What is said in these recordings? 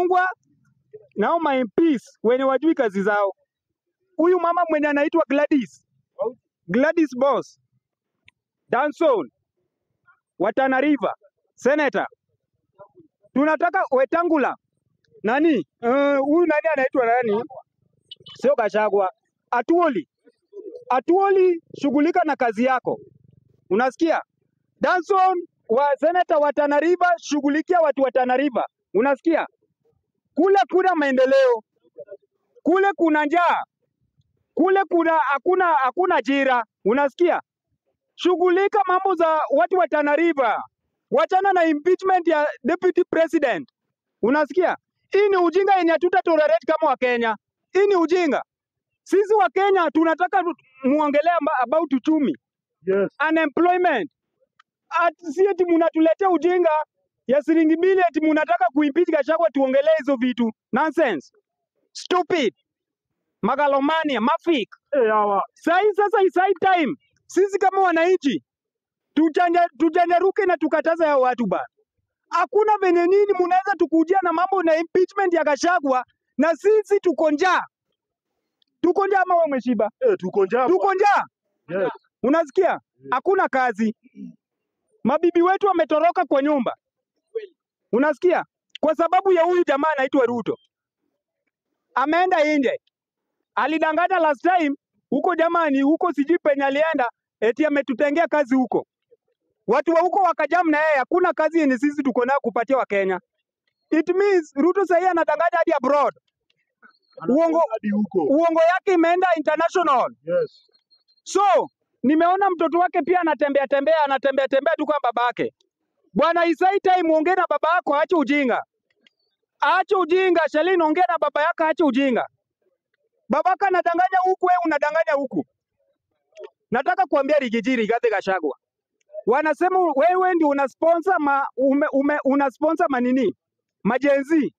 Ungwa nao ma MPs wenye wajui kazi zao. Huyu mama mwenye anaitwa Gladys, Gladys Boss, Danson, Watana River, Senator. Tunataka Wetangula nani huyu uh, nani anaitwa nani? Sio Gachagua, Atuoli. Atuoli, shughulika na kazi yako, unasikia? Danson wa Senator wa Tana River, shughulikia watu wa Tana River, unasikia? Kule kuna maendeleo, kule kuna njaa, kule kuna hakuna hakuna ajira, unasikia? Shughulika mambo za watu wa Tana River, wachana na impeachment ya deputy president, unasikia? Hii ni ujinga yenye hatuta tolerate kama Wakenya. Hii ni ujinga. Sisi Wakenya tunataka tu- muongelea about uchumi, Yes. unemployment. At, si eti munatuletea ujinga ya shilingi mbili eti munataka kuimpeach Gachagua tuongelee hizo vitu. Nonsense. Stupid. magalomania, mafik. Eh. Sahi sasa is high time. Sisi kama wananchi tujanja tujanjaruke na tukataza ya watu bana. Hakuna venye nini munaweza tukujia na mambo na impeachment ya Gachagua na sisi tuko njaa. Tuko njaa ama wewe umeshiba? Eh, tuko njaa. Tuko njaa. Yes. Unasikia? Hakuna kazi. Mabibi wetu wametoroka kwa nyumba. Unasikia? Kwa sababu ya huyu jamaa anaitwa Ruto. Ameenda nje. Alidanganya last time huko jamani, huko sijui penye alienda eti ametutengea kazi huko. Watu wa huko wakajam na yeye, hakuna kazi yenye sisi tuko nayo kupatia Wakenya. It means Ruto sahii anadanganya hadi abroad. Uongo, uongo yake imeenda international. Yes. So nimeona mtoto wake pia anatembea tembea anatembea tembea tu kama babake. Bwana Isai time ongea na baba yako, acha ujinga, acha ujinga. Shalini ongea na baba yako, acha ujinga. Babaka anadanganya huku, wewe unadanganya huku. Nataka kuambia Rigiji Rigathi Gachagua, wanasema wewe ndio una sponsor ma, ume, ume, una sponsor manini majenzi,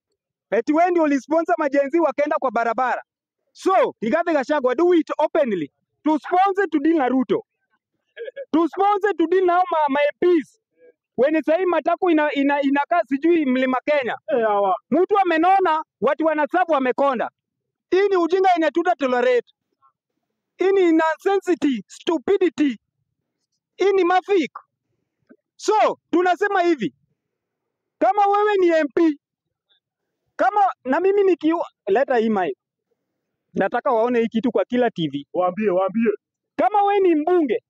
eti wewe ndio ulisponsor majenzi wakaenda kwa barabara. So Rigathi Gachagua, do it openly to sponsor to deal na Ruto, to sponsor to deal na ma, ma MPs wenye sahii mataku ina, ina, inakaa sijui mlima Kenya. Eh, hawa. Mtu amenona, watu wanasabu wamekonda. Hii ni ujinga yenye tuta tolerate. Hii ni nonsense, stupidity. Hii ni mafik. So tunasema hivi, kama wewe ni MP, kama na mimi nikiwa, leta hii mic. Nataka waone hii kitu kwa kila TV. Waambie, waambie. Kama wewe ni mbunge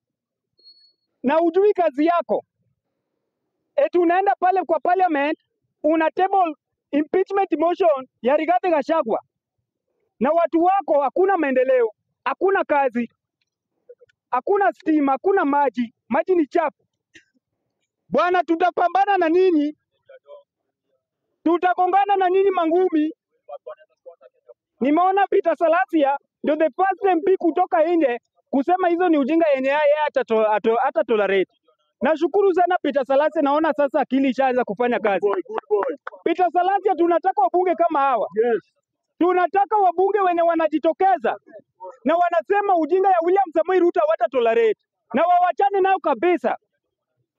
na ujui kazi yako, eti unaenda pale kwa parliament una table impeachment motion ya Rigathi Gachagua na watu wako, hakuna maendeleo, hakuna kazi, hakuna stima, hakuna maji, maji ni chafu. Bwana, tutapambana na ninyi, tutagongana na ninyi mangumi. Nimeona Peter Salasia ndio the first MP kutoka nje kusema hizo ni ujinga yenye yeye hata to, hata tolerate. Nashukuru sana Peter Salasia, naona sasa akili ishaanza kufanya kazi. Good Boy, good boy. Peter Salasia, tunataka wabunge kama hawa, Yes. tunataka wabunge wenye wanajitokeza na wanasema ujinga ya William Samoei Ruto hawata tolerate, na wawachane nayo kabisa.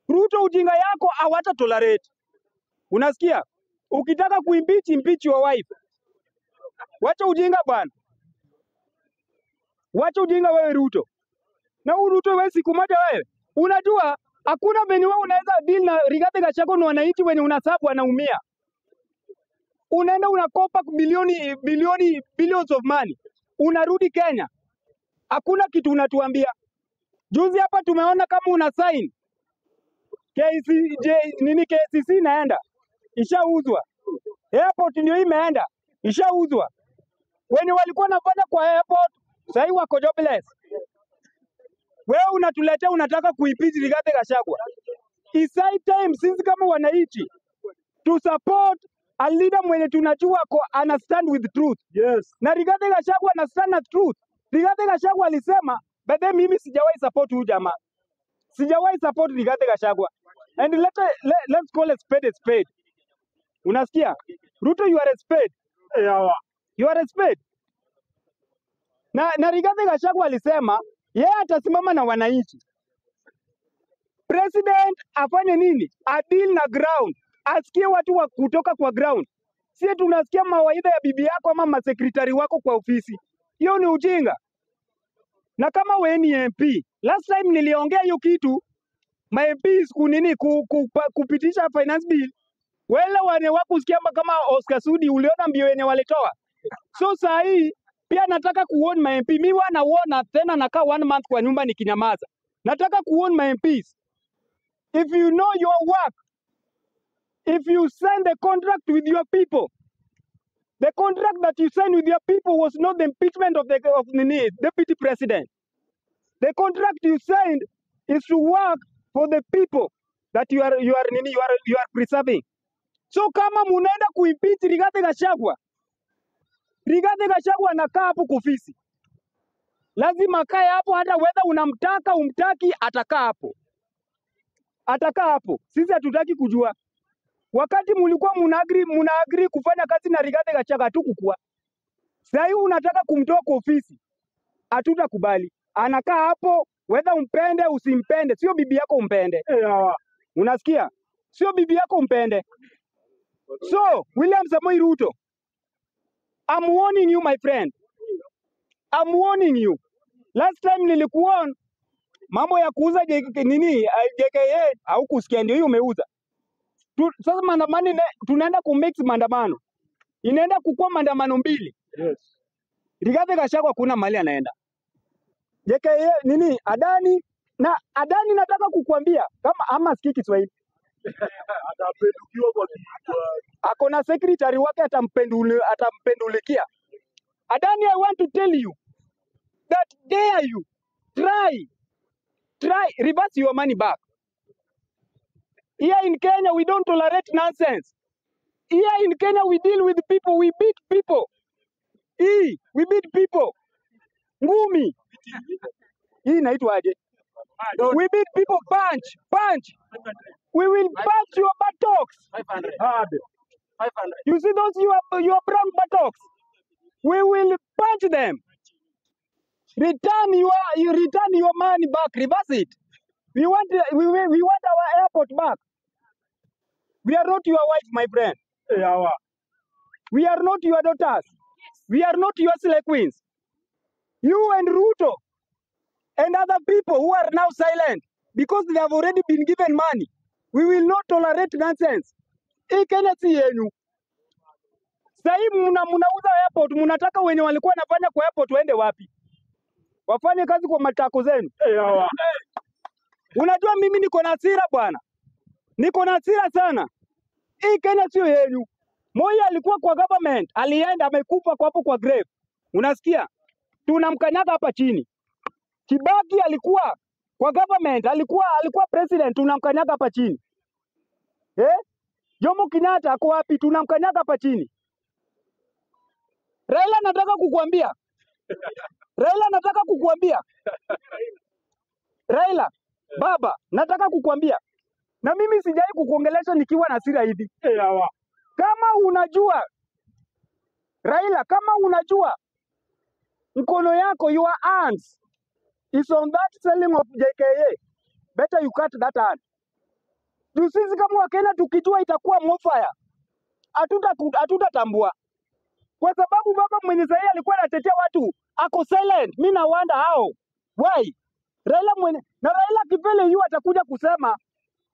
Ruto, ujinga yako hawata tolerate. Unasikia? Ukitaka kuimpeach, impeach wa wife. Wacha ujinga bwana, wacha ujinga wewe Ruto. Na huu Ruto wewe, siku moja wewe unajua hakuna venye wewe unaweza deal na Rigathi Gachagua na wananchi wenye unasabu wanaumia. Unaenda unakopa bilioni bilioni billions of money, unarudi Kenya, hakuna kitu unatuambia. Juzi hapa tumeona kama una sign KCJ, nini KCC inaenda ishauzwa, airport ndio imeenda ishauzwa. Wenye walikuwa nafanya kwa airport sahii wako jobless. Wewe unatuletea unataka kuimpeach Rigathi Gachagua. It's high time sisi kama wananchi to support a leader mwenye tunajua ko ana stand with truth, Yes. na Rigathi Gachagua ana stand na truth. Rigathi Gachagua alisema but then mimi sijawahi support huyu jamaa, sijawahi support Rigathi Gachagua and let, let, let's call a spade a spade. Unasikia Ruto, you are a spade, Yawa. you are a spade. Na, na Rigathi Gachagua alisema yeye atasimama na wananchi. President afanye nini? Adil na ground, asikie watu wa kutoka kwa ground. sie tunasikia mawaidha ya bibi yako ama masekretari wako kwa ofisi. Hiyo ni ujinga. Na kama wewe ni MP, last time niliongea hiyo kitu, ma MPs kunini ku, ku, ku, kupitisha finance bill, wale wane wakusikia kama Oscar Sudi, uliona mbio yenye walitoa. So saa hii pia nataka kuona ma MP, mi wanaona tena nakaa one month kwa nyumba nikinyamaza. Nataka kuona ma MPs. If you know your work, if you sign the contract with your people, the contract that you signed with your people was not the impeachment of the of the deputy president. The contract you signed is to work for the people that you are you are nini, you are you are preserving. So kama munaenda kuimpeach Rigathi Gachagua, Rigathi Gachagua anakaa hapo kufisi, lazima akae hapo, hata wewe unamtaka umtaki, atakaa hapo, atakaa hapo. Sisi hatutaki kujua. Wakati mulikuwa munaagri munaagri kufanya kazi na Rigathi Gachagua hatukukua. Sasa hivi unataka kumtoa kwa ofisi, hatutakubali. Anakaa hapo, wewe umpende usimpende, sio bibi yako umpende. Eh. Unasikia? Sio bibi yako umpende. So, William Samoei Ruto, I'm warning you my friend. I'm warning you. Last time nilikuona mambo ya kuuza JK, nini eh, JKA au kusikia ndio hiyo umeuza. Tu, sasa maandamano tunaenda ku mix maandamano. Inaenda kukua maandamano mbili. Yes. Rigathi Gachagua kuna mali anaenda. JKA nini Adani na Adani nataka kukuambia kama ama sikii Kiswahili. Atapendukiwa kwa kichwa. ako na secretary wake atampendulikia. Adani, I want to tell you that dare you try try reverse your money back. Here in Kenya we don't tolerate nonsense. Here in Kenya we deal with people, we beat people. Hii we beat people. Ngumi hii inaitwaje? We beat people punch punch. We will punch your buttocks. Hard. You see those your your brown buttocks? We will punch them. Return your you return your money back. Reverse it. We want we, we, we want our airport back. We are not your wife, my friend. Hawa. We are not your daughters. We are not your slave queens. You and Ruto and other people who are now silent because they have already been given money. We will not tolerate nonsense. Hii Kenya si yenu. Sasa hii muna, munauza airport, munataka wenye walikuwa wanafanya kwa airport waende wapi? Wafanye kazi kwa matako zenu. Hey. Unajua mimi niko na hasira bwana, niko na hasira sana. Hii Kenya sio yenu. Moi alikuwa kwa government, alienda amekufa kwa hapo kwa grave. Unasikia? Tunamkanyaga hapa chini. Kibaki alikuwa kwa government, alikuwa alikuwa president, tunamkanyaga hapa chini. Eh? Jomo Kenyatta ako wapi? Tunamkanyaga hapa chini. Raila nataka kukuambia. Raila nataka kukuambia. Raila, baba, nataka kukuambia. Na mimi sijai kukuongelesha nikiwa na hasira hivi. Kama unajua Raila, kama unajua mkono yako, your hands is on that selling of JKA, better you cut that hand. Juu sisi kama Wakenya tukijua itakuwa mofaya, hatuta hatutatambua kwa sababu baba mwenye sahii alikuwa anatetea watu ako silent. Mi nawanda how why Raila mwenye na Raila kipele yu atakuja kusema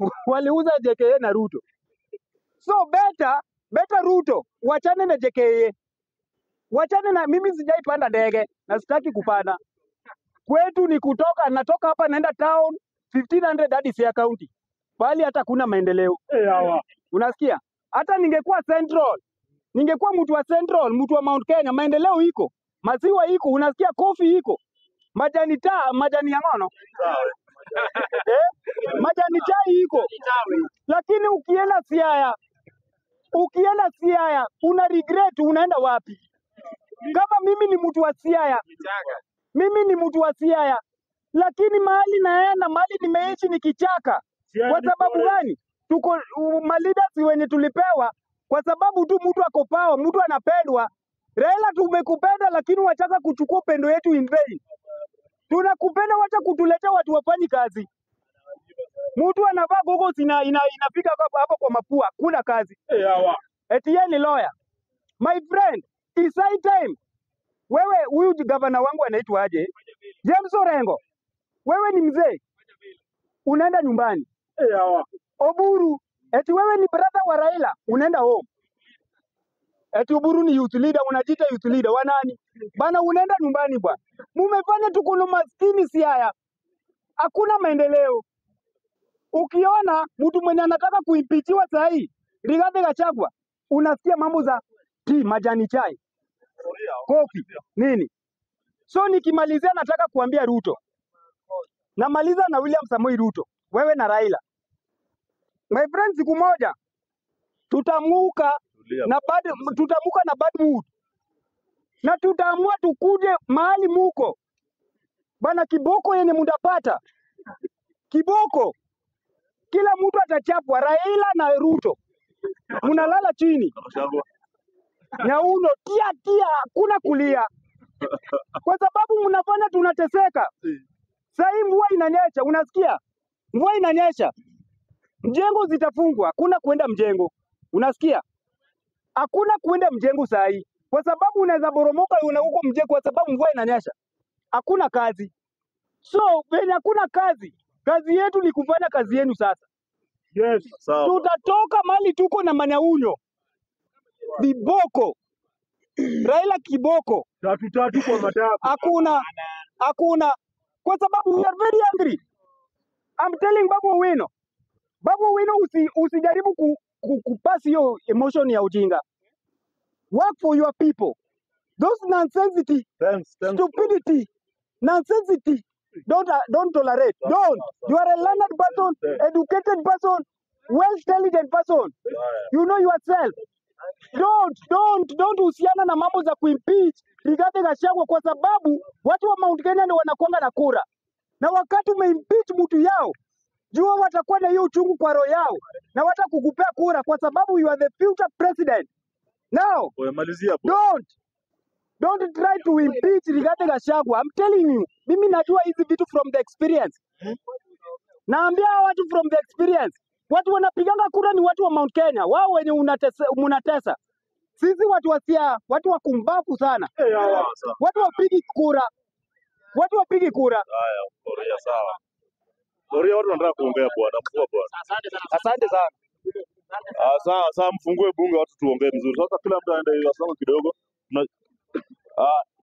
waliuza JKA na Ruto. So better better Ruto, wachane na JKA, wachane na mimi. Sijaipanda ndege na sitaki kupanda. Kwetu ni kutoka, natoka hapa naenda town 1500 hadi Siaya County, bali hata kuna maendeleo. Hawa. Unasikia? Hata ningekuwa Central, ningekuwa mtu wa Central, mtu wa Mount Kenya, maendeleo iko, maziwa iko, unasikia, kofi iko, majani taa, majani ya ngono eh? majani chai iko, lakini ukienda Siaya, ukienda Siaya una regret, unaenda wapi? Kama mimi ni mtu wa Siaya, mimi ni mtu wa Siaya, lakini mahali naenda, mahali nimeishi ni kichaka. Kwa sababu gani? Tuko u- ma wenye tulipewa kwa sababu tu mtu ako pawa, mtu anapendwa. Raila, tumekupenda lakini wataka kuchukua upendo yetu in vain. Tunakupenda, wacha kutuletea watu wafanyi kazi. Mtu anavaa gogo ina, ina, inafika hapo kwa mapua, kuna kazi. Hawa. Eti yeye ni lawyer. My friend, it's high time. Wewe huyu gavana wangu anaitwa aje? James Orengo. Wewe ni mzee. Unaenda nyumbani. Oburu, eti wewe ni brother wa Raila, unaenda home. Eti Oburu ni youth leader, unajiita youth leader wa nani? Bana unaenda nyumbani bwana. Mumefanya tukuno maskini Siaya. Hakuna maendeleo. Ukiona mtu mwenye anataka kuimpichiwa saa hii, Rigathi Gachagua, unasikia mambo za tea, majani chai, kofi, nini. So nikimalizia, nataka kuambia Ruto, namaliza na William Samoei Ruto, wewe na Raila. My friend, siku moja tutamuka na bad, tutamuka na bad mood. Na tutaamua tukuje mahali muko. Bana, kiboko yenye mutapata kiboko, kila mtu atachapwa, Raila na Ruto, munalala chini. Nyauno tia tia, hakuna kulia, kwa sababu mnafanya tunateseka. Sasa hii mvua inanyesha, unasikia? Mvua inanyesha, mjengo zitafungwa, hakuna kuenda mjengo, unasikia? Hakuna kuenda mjengo saa hii, kwa sababu unaweza boromoka una huko mjengo, kwa sababu mvua inanyesha, hakuna kazi. So venye hakuna kazi, kazi yetu ni kufanya kazi yenu. Sasa Yes. Sawa. tutatoka mali tuko na manyaunyo viboko, Raila kiboko, Tatu tatu kwa matatu. hakuna hakuna, kwa sababu we are very angry. I'm telling Babu Owino, Babu Owino usi, usijaribu ku, ku, kupasi hiyo emotion ya ujinga. Work for your people. Those nonsensity, Thanks. Thanks. stupidity, nonsensity, don't, uh, don't tolerate. Don't. You are a learned person, educated person, well intelligent person. You know yourself. Don't, don't, don't husiana na mambo za kuimpeach Rigathi Gachagua kwa sababu watu wa Mount Kenya ndio wanakuanga na kura, na wakati umeimpeach mtu yao, jua watakuwa na hiyo uchungu kwa roho yao na wata kukupea kura kwa sababu you are the future president. Now, don't don't try to impeach Rigathi Gachagua. I'm telling you, mimi najua hizi vitu from the experience. Naambia watu from the experience. Watu wanapiganga kura ni watu wa Mount Kenya, wao wenye unatesa, munatesa. Sisi watu wa Siaya, watu wa kumbaku sana, Eh, watu wapigi kura, watu wapigi kura. Haya, sawa. Oria watu wanataka kuongea bwana. Mfua bwana. Asante sana. Ah, sawa, sawa mfungue bunge watu tuongee mzuri. Sasa kila mtu aende kidogo. Na ah,